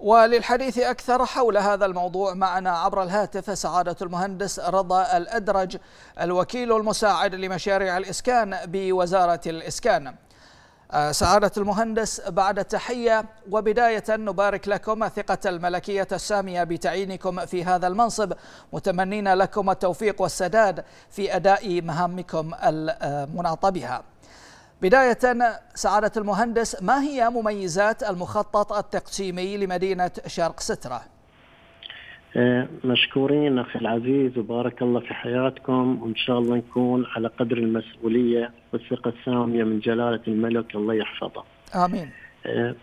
وللحديث أكثر حول هذا الموضوع معنا عبر الهاتف سعادة المهندس رضا الأدرج الوكيل المساعد لمشاريع الإسكان بوزارة الإسكان. آه، سعادة المهندس بعد التحية وبداية نبارك لكم ثقة الملكية السامية بتعيينكم في هذا المنصب. متمنين لكم التوفيق والسداد في أداء مهامكم المناطة بها. بداية سعادة المهندس ما هي مميزات المخطط التقسيمي لمدينة شرق سترة؟ آه، مشكورين أخي العزيز وبارك الله في حياتكم وإن شاء الله نكون على قدر المسؤولية والثقة السامية من جلالة الملك الله يحفظه. آمين. آه،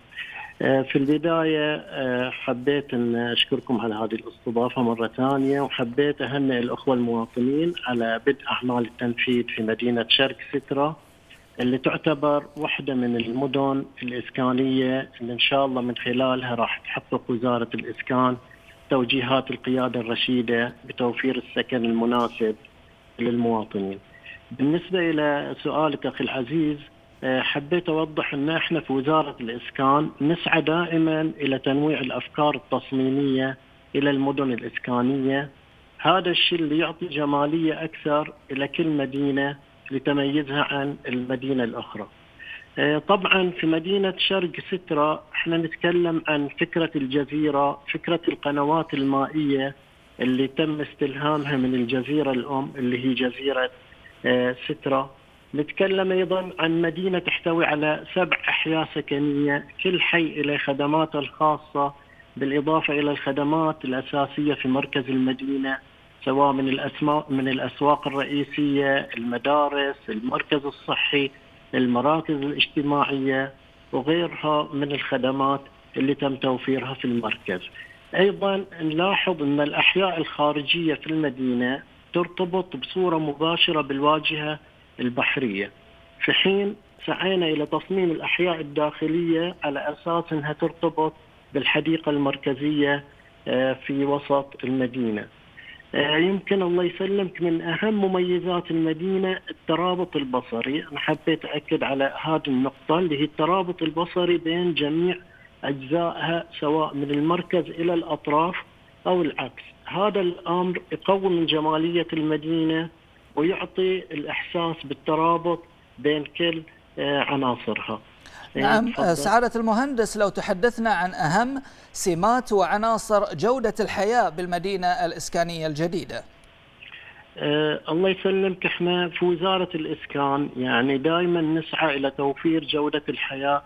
آه، في البداية حبيت أن أشكركم على هذه الاستضافة مرة ثانية وحبيت أهنئ الأخوة المواطنين على بدء أعمال التنفيذ في مدينة شرق سترة. اللي تعتبر واحدة من المدن الإسكانية اللي إن شاء الله من خلالها راح تحقق وزارة الإسكان توجيهات القيادة الرشيدة بتوفير السكن المناسب للمواطنين. بالنسبة إلى سؤالك أخي العزيز آه، حبيت أوضح أن إحنا في وزارة الإسكان نسعى دائما إلى تنويع الأفكار التصميمية إلى المدن الإسكانية. هذا الشيء اللي يعطي جمالية أكثر إلى كل مدينة لتميزها عن المدينة الأخرى. آه، طبعا في مدينة شرق سترة إحنا نتكلم عن فكرة الجزيرة فكرة القنوات المائية اللي تم استلهامها من الجزيرة الأم اللي هي جزيرة آه، سترة. نتكلم أيضا عن مدينة تحتوي على سبع أحياء سكنية كل حي له خدماته الخاصة بالإضافة إلى الخدمات الأساسية في مركز المدينة. سواء من الأسماء من الأسواق الرئيسية المدارس المركز الصحي المراكز الاجتماعية وغيرها من الخدمات اللي تم توفيرها في المركز. أيضا نلاحظ أن الأحياء الخارجية في المدينة ترتبط بصورة مباشرة بالواجهة البحرية. في حين سعينا إلى تصميم الأحياء الداخلية على أساس أنها ترتبط بالحديقة المركزية آه، في وسط المدينة. آه، يمكن الله يسلمك من أهم مميزات المدينة الترابط البصري، أنا حبيت اكد على هذه النقطة اللي هي الترابط البصري بين جميع أجزائها سواء من المركز إلى الأطراف أو العكس، هذا الأمر يقوي من جمالية المدينة ويعطي الإحساس بالترابط بين كل آه، عناصرها. نعم سعادة المهندس لو تحدثنا عن أهم سمات وعناصر جودة الحياة بالمدينة الإسكانية الجديدة. أه الله يسلمك. إحنا في وزارة الإسكان يعني دائما نسعى إلى توفير جودة الحياة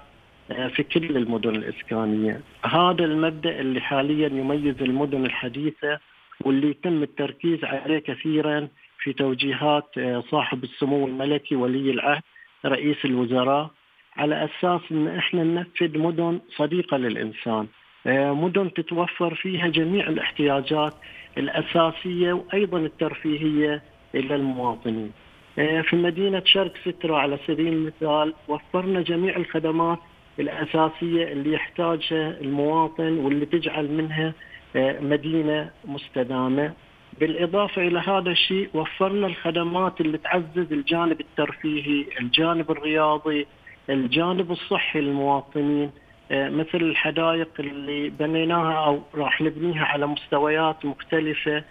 أه في كل المدن الإسكانية. هذا المبدأ اللي حاليا يميز المدن الحديثة واللي يتم التركيز عليه كثيرا في توجيهات أه صاحب السمو الملكي ولي العهد رئيس الوزراء. على أساس إن إحنا ننفذ مدن صديقة للإنسان آه، مدن تتوفر فيها جميع الاحتياجات الأساسية وأيضا الترفيهية إلى المواطنين. آه، في مدينة شرق سترة على سبيل المثال وفرنا جميع الخدمات الأساسية اللي يحتاجها المواطن واللي تجعل منها آه، مدينة مستدامة. بالإضافة إلى هذا الشيء وفرنا الخدمات اللي تعزز الجانب الترفيهي، الجانب الرياضي، الجانب الصحي للمواطنين آه، مثل الحدائق اللي بنيناها أو راح نبنيها على مستويات مختلفة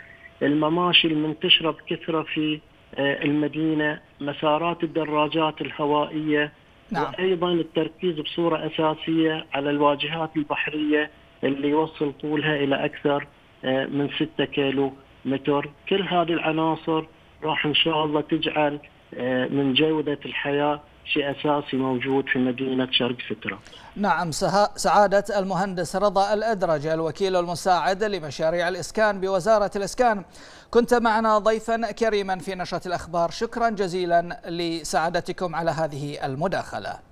المماشي المنتشرة بكثرة في آه، المدينة مسارات الدراجات الهوائية نعم. وأيضا التركيز بصورة أساسية على الواجهات البحرية اللي يوصل طولها إلى أكثر آه، من 6 كيلو متر كل هذه العناصر راح إن شاء الله تجعل من جودة الحياة شيء أساسي موجود في مدينة شرق سترة. نعم سعادة المهندس رضا الأدرج الوكيل المساعد لمشاريع الإسكان بوزارة الإسكان كنت معنا ضيفا كريما في نشرة الأخبار شكرا جزيلا لسعادتكم على هذه المداخلة.